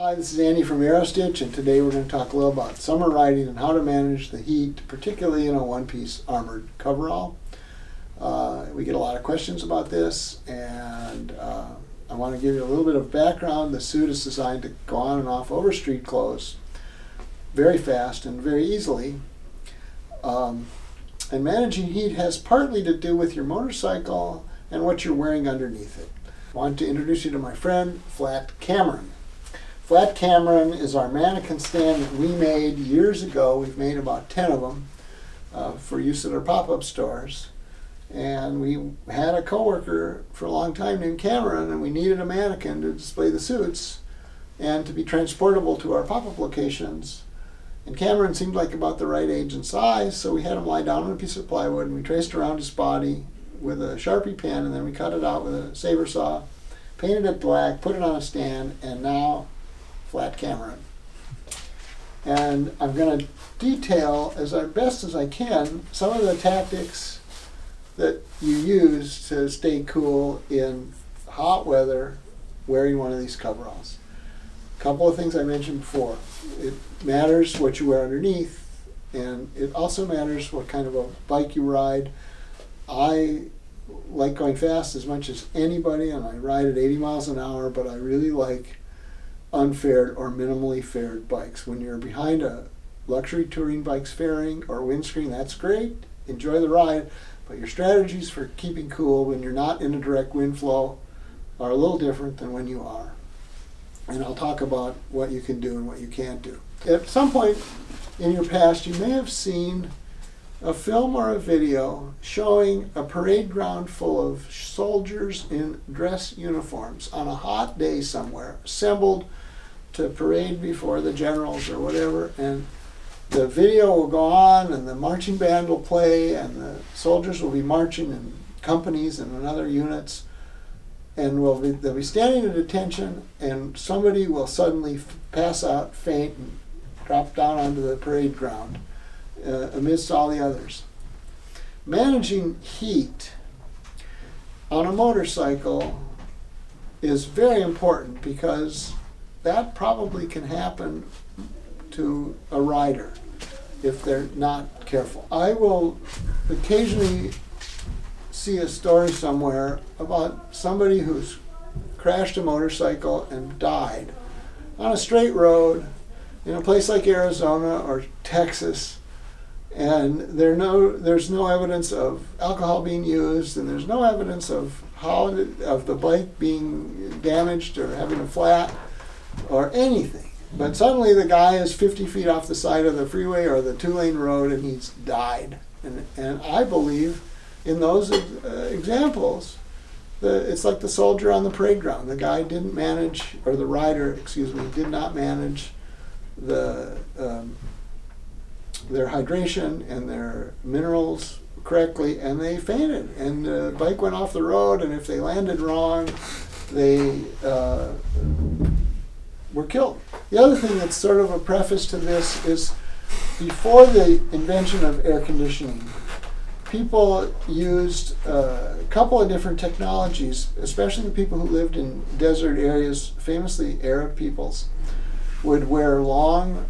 Hi, this is Andy from Aerostich, and today we're going to talk a little about summer riding and how to manage the heat, particularly in a one-piece armored coverall. Uh, we get a lot of questions about this, and uh, I want to give you a little bit of background. The suit is designed to go on and off over street clothes very fast and very easily. Um, and managing heat has partly to do with your motorcycle and what you're wearing underneath it. I want to introduce you to my friend, Flat Cameron. Flat Cameron is our mannequin stand that we made years ago. We've made about 10 of them uh, for use at our pop-up stores. And we had a coworker for a long time named Cameron, and we needed a mannequin to display the suits and to be transportable to our pop-up locations. And Cameron seemed like about the right age and size, so we had him lie down on a piece of plywood and we traced around his body with a Sharpie pen and then we cut it out with a saber saw, painted it black, put it on a stand, and now flat Cameron. And I'm going to detail as best as I can some of the tactics that you use to stay cool in hot weather wearing one of these coveralls. A couple of things I mentioned before. It matters what you wear underneath, and it also matters what kind of a bike you ride. I like going fast as much as anybody, and I ride at 80 miles an hour, but I really like unfaired or minimally faired bikes. When you're behind a luxury touring bike's fairing or windscreen, that's great. Enjoy the ride, but your strategies for keeping cool when you're not in a direct wind flow are a little different than when you are and I'll talk about what you can do and what you can't do. At some point in your past, you may have seen a film or a video showing a parade ground full of soldiers in dress uniforms on a hot day somewhere, assembled to parade before the generals or whatever, and the video will go on and the marching band will play and the soldiers will be marching in companies and in other units and will be, they'll be standing at attention, and somebody will suddenly pass out, faint, and drop down onto the parade ground uh, amidst all the others. Managing heat on a motorcycle is very important because that probably can happen to a rider if they're not careful. I will occasionally see a story somewhere about somebody who's crashed a motorcycle and died on a straight road in a place like Arizona or Texas and there no there's no evidence of alcohol being used and there's no evidence of how of the bike being damaged or having a flat or anything but suddenly the guy is 50 feet off the side of the freeway or the two lane road and he's died and, and I believe in those uh, examples, the, it's like the soldier on the parade ground. The guy didn't manage, or the rider, excuse me, did not manage the um, their hydration and their minerals correctly, and they fainted. And the bike went off the road, and if they landed wrong, they uh, were killed. The other thing that's sort of a preface to this is before the invention of air conditioning, people used uh, a couple of different technologies, especially the people who lived in desert areas, famously Arab peoples, would wear long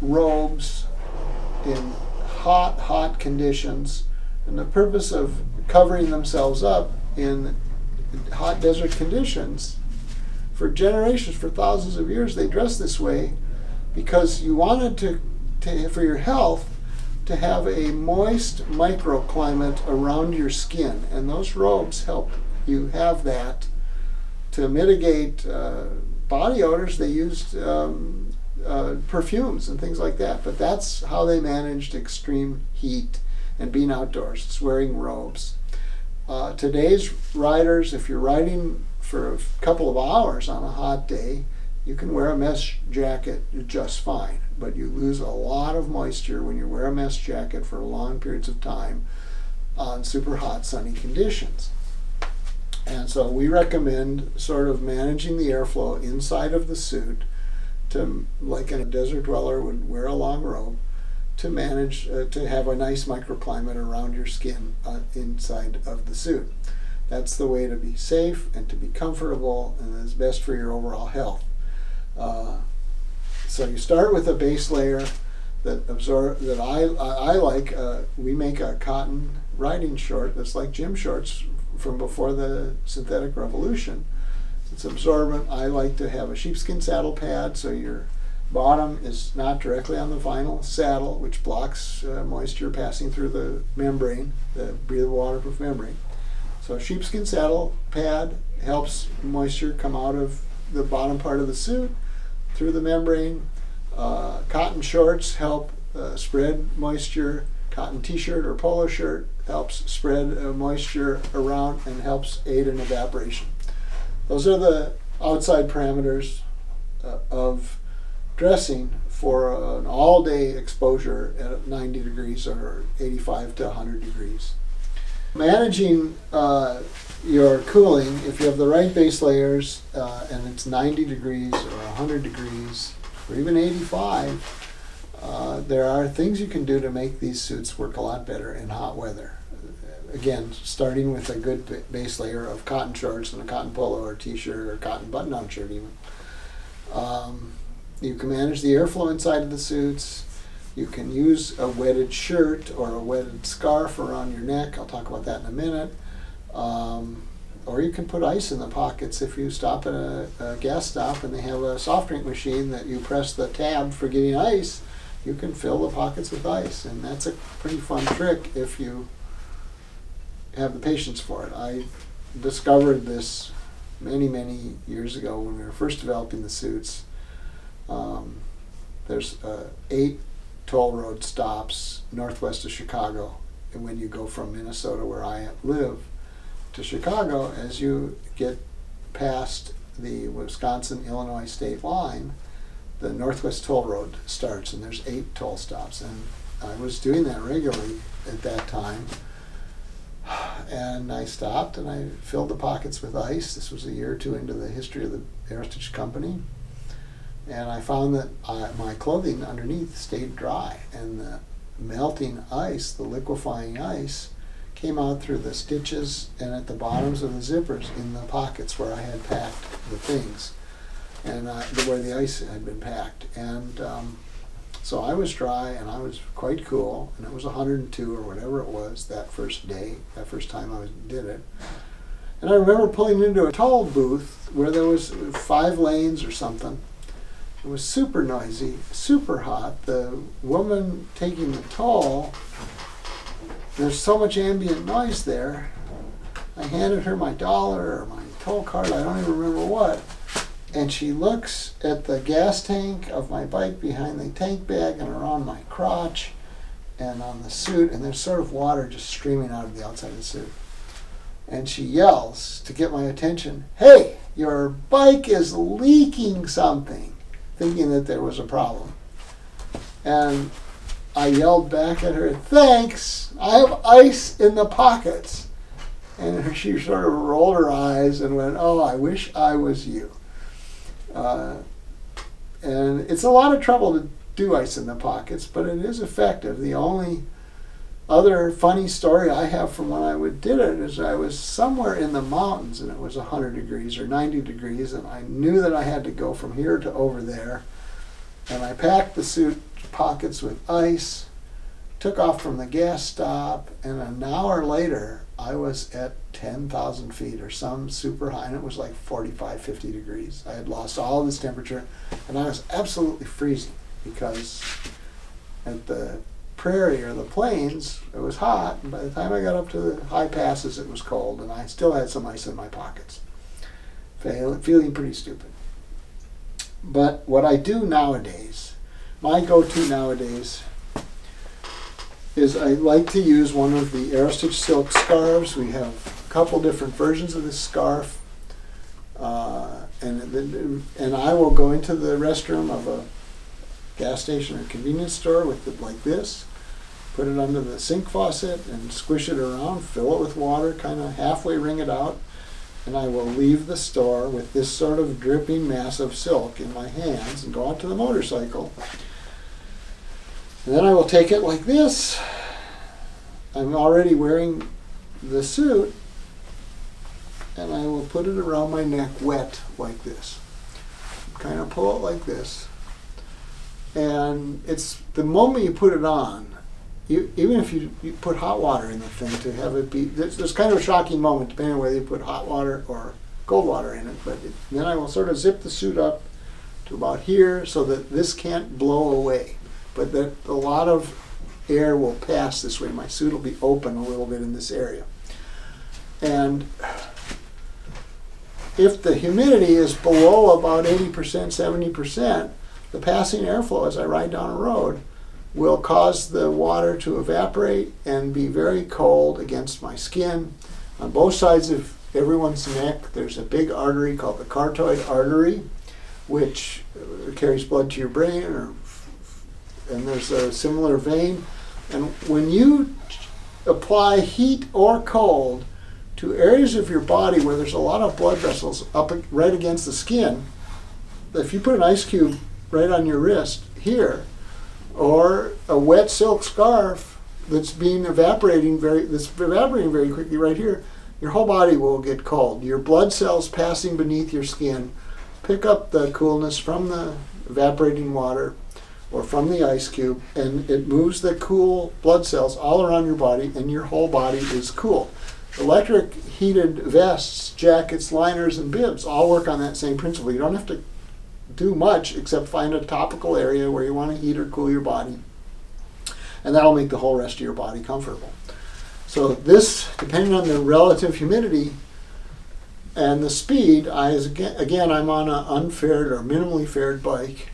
robes in hot, hot conditions. And the purpose of covering themselves up in hot desert conditions, for generations, for thousands of years, they dressed this way because you wanted to, to for your health, to have a moist microclimate around your skin, and those robes help you have that to mitigate uh, body odors. They used um, uh, perfumes and things like that, but that's how they managed extreme heat and being outdoors. It's wearing robes. Uh, today's riders, if you're riding for a couple of hours on a hot day, you can wear a mesh jacket just fine, but you lose a lot of moisture when you wear a mesh jacket for long periods of time on super hot sunny conditions. And so we recommend sort of managing the airflow inside of the suit to, like a desert dweller would wear a long robe, to manage uh, to have a nice microclimate around your skin uh, inside of the suit. That's the way to be safe and to be comfortable and is best for your overall health. Uh, so you start with a base layer that absorb that I I, I like. Uh, we make a cotton riding short that's like gym shorts from before the synthetic revolution. It's absorbent. I like to have a sheepskin saddle pad so your bottom is not directly on the vinyl saddle, which blocks uh, moisture passing through the membrane, the breathable waterproof membrane. So a sheepskin saddle pad helps moisture come out of the bottom part of the suit through the membrane. Uh, cotton shorts help uh, spread moisture. Cotton t-shirt or polo shirt helps spread uh, moisture around and helps aid in evaporation. Those are the outside parameters uh, of dressing for an all-day exposure at 90 degrees or 85 to 100 degrees. Managing uh, your cooling, if you have the right base layers uh, and it's 90 degrees or 100 degrees or even 85, uh, there are things you can do to make these suits work a lot better in hot weather. Again, starting with a good base layer of cotton shorts and a cotton polo or t-shirt or cotton button-down shirt even. Um, you can manage the airflow inside of the suits. You can use a wetted shirt or a wetted scarf around your neck. I'll talk about that in a minute. Um, or you can put ice in the pockets if you stop at a, a, gas stop and they have a soft drink machine that you press the tab for getting ice. You can fill the pockets with ice, and that's a pretty fun trick if you have the patience for it. I discovered this many, many years ago when we were first developing the suits. Um, there's uh, eight toll road stops northwest of Chicago. And when you go from Minnesota, where I live, to Chicago, as you get past the Wisconsin Illinois state line, the Northwest Toll Road starts, and there's eight toll stops. And I was doing that regularly at that time. And I stopped and I filled the pockets with ice. This was a year or two into the history of the Aerostich company and I found that I, my clothing underneath stayed dry, and the melting ice, the liquefying ice, came out through the stitches and at the bottoms of the zippers in the pockets where I had packed the things, and uh, where the ice had been packed. And um, so I was dry and I was quite cool, and it was 102 or whatever it was that first day, that first time I did it. And I remember pulling into a toll booth where there was five lanes or something it was super noisy, super hot. The woman taking the toll, there's so much ambient noise there. I handed her my dollar or my toll card, I don't even remember what. And she looks at the gas tank of my bike behind the tank bag and around my crotch and on the suit, and there's sort of water just streaming out of the outside of the suit. And she yells to get my attention, Hey, your bike is leaking something thinking that there was a problem. And I yelled back at her, Thanks, I have ice in the pockets. And she sort of rolled her eyes and went, Oh, I wish I was you. Uh, and it's a lot of trouble to do ice in the pockets, but it is effective. The only other funny story I have from when I did it is I was somewhere in the mountains and it was 100 degrees or 90 degrees and I knew that I had to go from here to over there and I packed the suit pockets with ice, took off from the gas stop, and an hour later I was at 10,000 feet or some super high and it was like 45, 50 degrees. I had lost all this temperature and I was absolutely freezing because at the prairie or the plains, it was hot, and by the time I got up to the high passes, it was cold, and I still had some ice in my pockets. Feeling pretty stupid. But what I do nowadays, my go to nowadays, is I like to use one of the Aerostich silk scarves. We have a couple different versions of this scarf. Uh, and, and I will go into the restroom of a gas station or convenience store with it like this put it under the sink faucet and squish it around, fill it with water, kind of halfway wring it out, and I will leave the store with this sort of dripping mass of silk in my hands and go out to the motorcycle. And then I will take it like this. I'm already wearing the suit, and I will put it around my neck wet like this. kind of pull it like this. And it's the moment you put it on, you, even if you, you put hot water in the thing to have it be, there's, there's kind of a shocking moment depending on whether you put hot water or cold water in it. But it, then I will sort of zip the suit up to about here so that this can't blow away, but that a lot of air will pass this way. My suit will be open a little bit in this area. And if the humidity is below about 80%, 70%, the passing airflow as I ride down a road will cause the water to evaporate and be very cold against my skin. On both sides of everyone's neck, there's a big artery called the carotid artery, which carries blood to your brain, or, and there's a similar vein. And when you apply heat or cold to areas of your body where there's a lot of blood vessels up right against the skin, if you put an ice cube right on your wrist here, or a wet silk scarf that's being evaporating very that's evaporating very quickly right here, your whole body will get cold. Your blood cells passing beneath your skin pick up the coolness from the evaporating water or from the ice cube and it moves the cool blood cells all around your body and your whole body is cool. Electric heated vests, jackets, liners, and bibs all work on that same principle. You don't have to do much except find a topical area where you want to heat or cool your body. And that'll make the whole rest of your body comfortable. So this, depending on the relative humidity and the speed, I again, again I'm on an unfaired or minimally faired bike.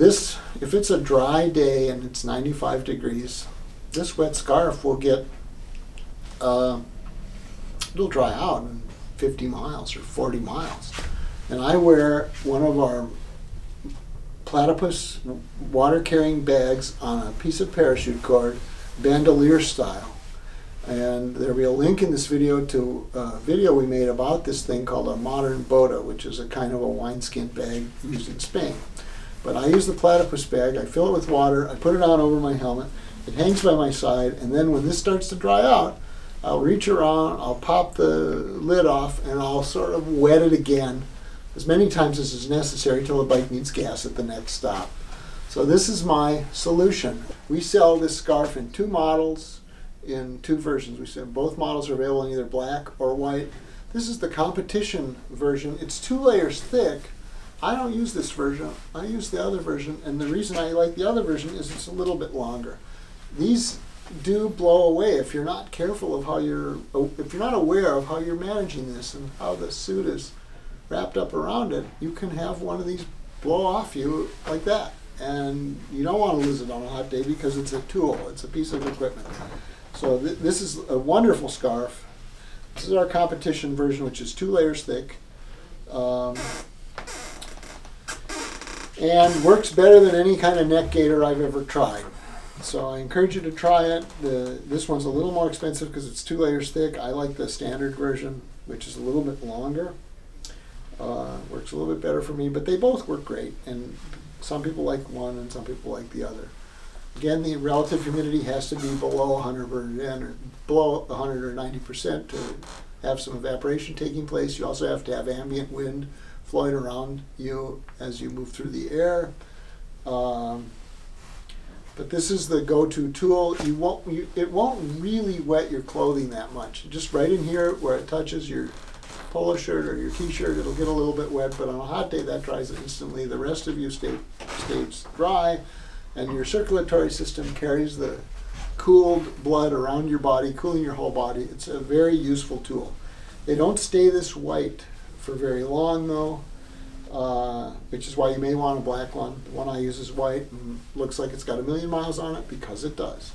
This, if it's a dry day and it's 95 degrees, this wet scarf will get, uh, it'll dry out in 50 miles or 40 miles and I wear one of our platypus water carrying bags on a piece of parachute cord, bandolier style. And there'll be a link in this video to a video we made about this thing called a modern bota, which is a kind of a wineskin bag used in Spain. But I use the platypus bag, I fill it with water, I put it on over my helmet, it hangs by my side, and then when this starts to dry out, I'll reach around, I'll pop the lid off, and I'll sort of wet it again as many times as is necessary till the bike needs gas at the next stop. So this is my solution. We sell this scarf in two models, in two versions. We said both models are available in either black or white. This is the competition version. It's two layers thick. I don't use this version. I use the other version, and the reason I like the other version is it's a little bit longer. These do blow away if you're not careful of how you're, if you're not aware of how you're managing this and how the suit is wrapped up around it, you can have one of these blow off you like that. And you don't want to lose it on a hot day because it's a tool, it's a piece of equipment. So th this is a wonderful scarf. This is our competition version, which is two layers thick. Um, and works better than any kind of neck gaiter I've ever tried. So I encourage you to try it. The, this one's a little more expensive because it's two layers thick. I like the standard version, which is a little bit longer. Uh, works a little bit better for me, but they both work great. And some people like one and some people like the other. Again, the relative humidity has to be below 100 or below 100 or 90 percent to have some evaporation taking place. You also have to have ambient wind flowing around you as you move through the air. Um, but this is the go-to tool. You won't, you, it won't really wet your clothing that much. Just right in here where it touches your polo shirt or your t-shirt, it'll get a little bit wet, but on a hot day that dries instantly. The rest of you stay, stays dry, and your circulatory system carries the cooled blood around your body, cooling your whole body. It's a very useful tool. They don't stay this white for very long though, uh, which is why you may want a black one. The one I use is white and looks like it's got a million miles on it because it does.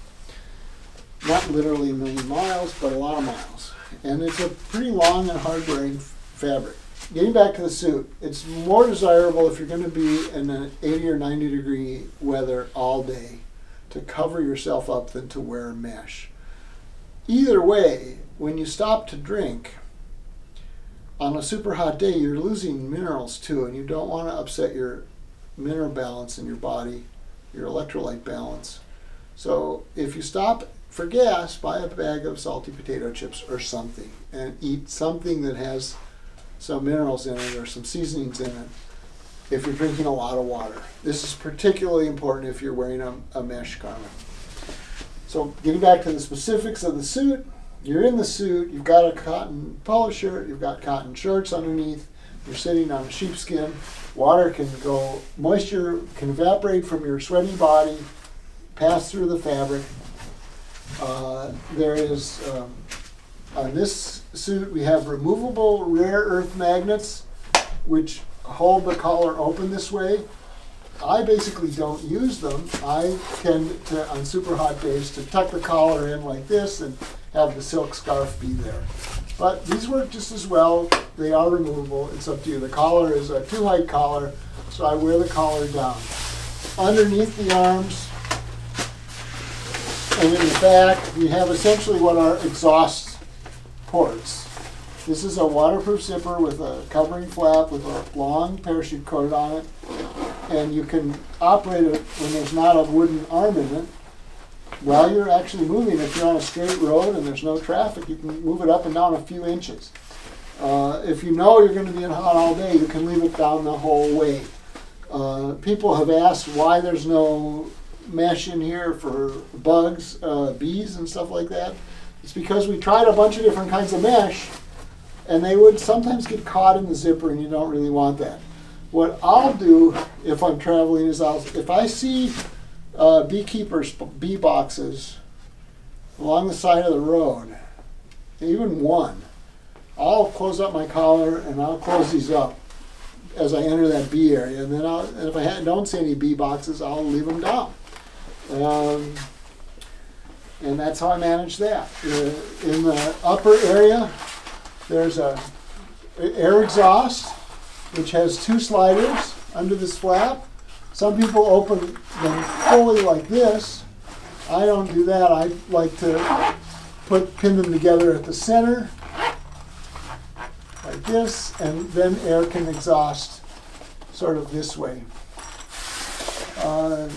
Not literally a million miles, but a lot of miles and it's a pretty long and hard wearing fabric. Getting back to the suit, it's more desirable if you're going to be in an 80 or 90 degree weather all day to cover yourself up than to wear mesh. Either way, when you stop to drink on a super hot day, you're losing minerals too, and you don't want to upset your mineral balance in your body, your electrolyte balance. So if you stop for gas, buy a bag of salty potato chips or something and eat something that has some minerals in it or some seasonings in it. if you're drinking a lot of water. This is particularly important if you're wearing a, a mesh garment. So getting back to the specifics of the suit, you're in the suit, you've got a cotton polo shirt, you've got cotton shorts underneath, you're sitting on a sheepskin. Water can go, moisture can evaporate from your sweaty body, pass through the fabric. Uh, there is, um, on this suit, we have removable rare earth magnets, which hold the collar open this way. I basically don't use them. I tend to, on super hot days, to tuck the collar in like this and have the silk scarf be there. But these work just as well. They are removable. It's up to you. The collar is a two height collar, so I wear the collar down. Underneath the arms and in the back, we have essentially what are exhaust ports. This is a waterproof zipper with a covering flap with a long parachute coated on it. And you can operate it when there's not a wooden arm in it. While you're actually moving, if you're on a straight road and there's no traffic, you can move it up and down a few inches. Uh, if you know you're going to be in hot all day, you can leave it down the whole way. Uh, people have asked why there's no mesh in here for bugs, uh, bees, and stuff like that. It's because we tried a bunch of different kinds of mesh, and they would sometimes get caught in the zipper, and you don't really want that. What I'll do if I'm traveling is I'll, if I see uh, beekeepers' bee boxes along the side of the road, even one, I'll close up my collar and I'll close these up as I enter that bee area. And then I'll, and if I don't see any bee boxes, I'll leave them down. Um, and that's how I manage that. Uh, in the upper area, there's a air exhaust, which has two sliders under this flap. Some people open them fully like this. I don't do that. I like to put pin them together at the center like this, and then air can exhaust sort of this way. Uh,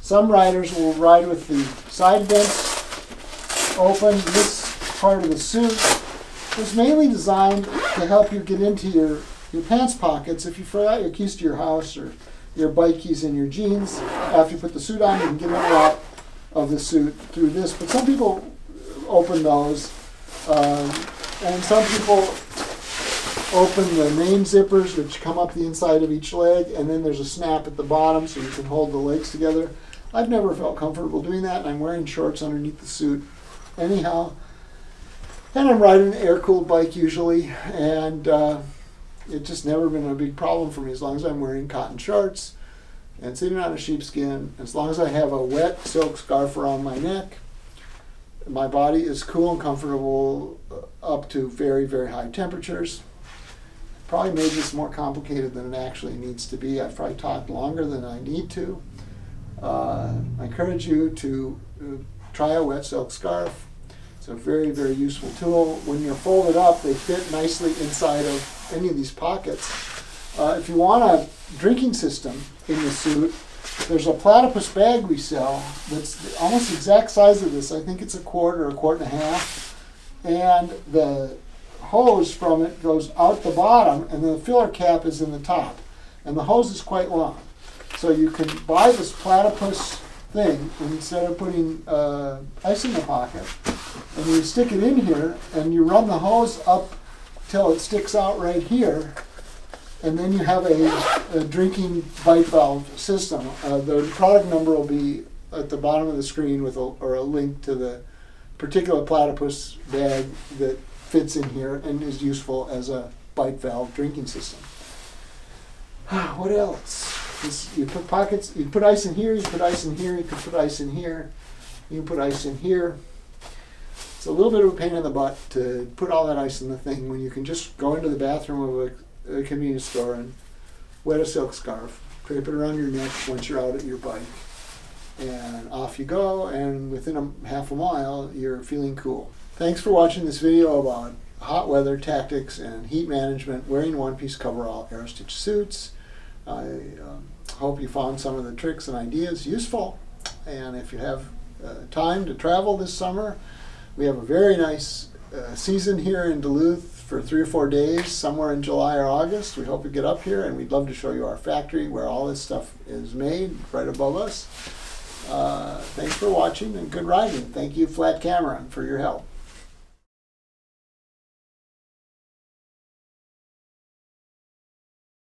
some riders will ride with the side vents open. This part of the suit was mainly designed to help you get into your, your pants pockets. If you forgot your keys to your house or your bike keys in your jeans, after you put the suit on, you can get and out of the suit through this. But some people open those. Um, and some people open the main zippers, which come up the inside of each leg, and then there's a snap at the bottom so you can hold the legs together. I've never felt comfortable doing that, and I'm wearing shorts underneath the suit anyhow. And I'm riding an air cooled bike usually, and uh, it's just never been a big problem for me as long as I'm wearing cotton shorts and sitting on a sheepskin. As long as I have a wet silk scarf around my neck, my body is cool and comfortable up to very, very high temperatures. Probably made this more complicated than it actually needs to be. I've probably talked longer than I need to. Uh, I encourage you to uh, try a wet silk scarf. It's a very, very useful tool. When you're folded up, they fit nicely inside of any of these pockets. Uh, if you want a drinking system in the suit, there's a platypus bag we sell that's almost the exact size of this. I think it's a quart or a quart and a half. And the hose from it goes out the bottom, and then the filler cap is in the top. And the hose is quite long. So you can buy this platypus thing, and instead of putting uh, ice in the pocket, and you stick it in here, and you run the hose up till it sticks out right here, and then you have a, a drinking bite valve system. Uh, the product number will be at the bottom of the screen with a, or a link to the particular platypus bag that fits in here and is useful as a bite valve drinking system. what else? This, you put pockets. You put ice in here. You put ice in here. You can put ice in here. You can put ice in here. It's a little bit of a pain in the butt to put all that ice in the thing when you can just go into the bathroom of a a convenience store and wet a silk scarf, drape it around your neck once you're out at your bike, and off you go. And within a half a mile, you're feeling cool. Thanks for watching this video about hot weather tactics and heat management wearing one-piece coverall Aerostich suits. I um, hope you found some of the tricks and ideas useful. And if you have uh, time to travel this summer, we have a very nice uh, season here in Duluth for three or four days somewhere in July or August. We hope you get up here and we'd love to show you our factory where all this stuff is made right above us. Uh, thanks for watching and good riding. Thank you, Flat Cameron, for your help.